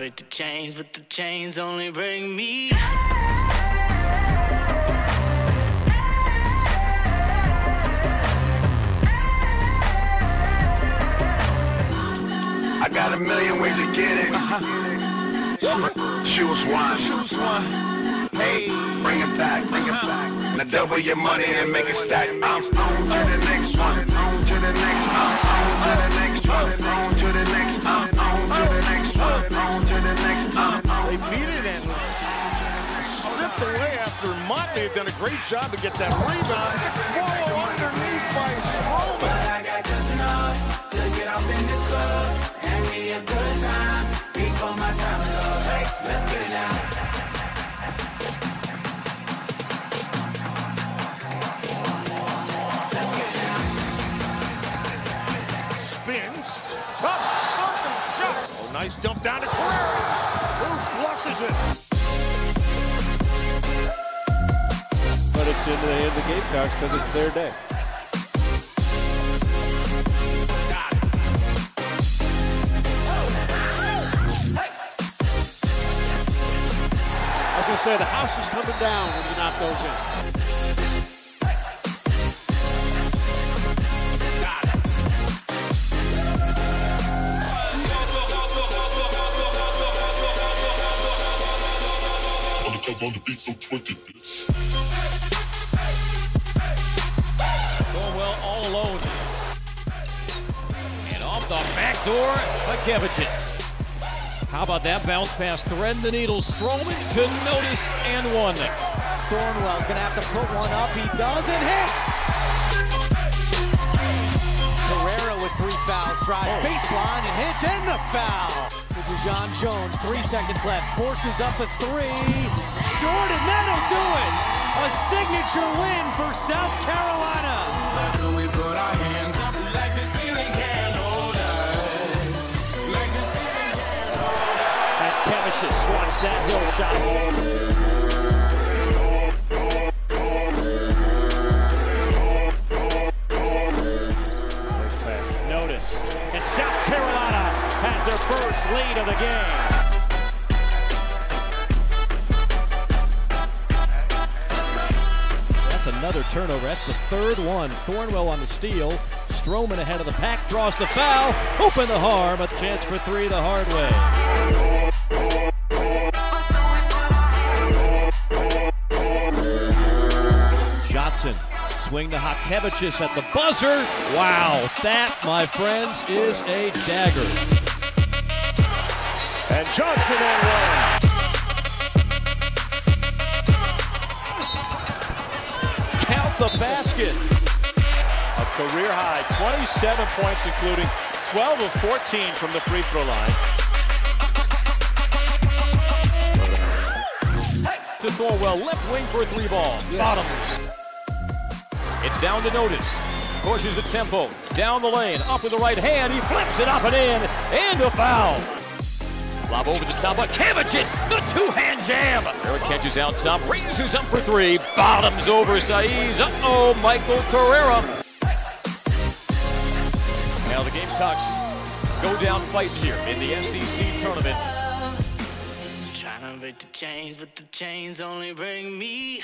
break the chains, but the chains only bring me. I got a million ways to get it. Choose one. Choose one. Hey. Bring it back, bring it back. Now double your money and make it stack. I'm on to the next one. Stripped away after Mott. They've done a great job to get that rebound. Follow underneath by Stroman. But I got just enough to get off in this club. Hand me a good time before my time is up. Hey, let's get it now. Let's get it now. Spins. Tough something shot. Oh, nice dump down to Carrera. Who flushes it. But it's in the hands of Gamecocks because it's their day. I was going to say the house is coming down when you knock those in. On the cover on the beat, so twerk bitch. Alone. And off the back door, Chatkevicius. How about that bounce pass? Thread the needle. Stroman to notice and one. Thornwell's gonna have to put one up. He does and hits. Carrera with three fouls, drives oh. baseline and hits and the foul. This is John Jones, three seconds left, forces up a three, short and that'll do it. A signature win for South Carolina. Kevicius swats that hill shot. Notice. And South Carolina has their first lead of the game. That's another turnover. That's the third one. Thornwell on the steal. Stroman ahead of the pack, draws the foul. Open the harm. A chance for three the hard way. Johnson swing to Chatkevicius at the buzzer. Wow, that, my friends, is a dagger. And Johnson on one. Count the basket. A career high 27 points, including 12 of 14 from the free throw line. To Thornwell, left wing for a three ball. Bottoms. It's down to Notice. Pushes the tempo. Down the lane. Up with the right hand. He flips it up and in. And a foul. Lob over the top. Kevicic, the two-hand jam. Barrett catches out top. Raises up for three. Bottoms over Saiz. Uh-oh, Michael Carrera. Now the Gamecocks go down fighting here in the SEC tournament. Trying to break the chains, but the chains only bring me.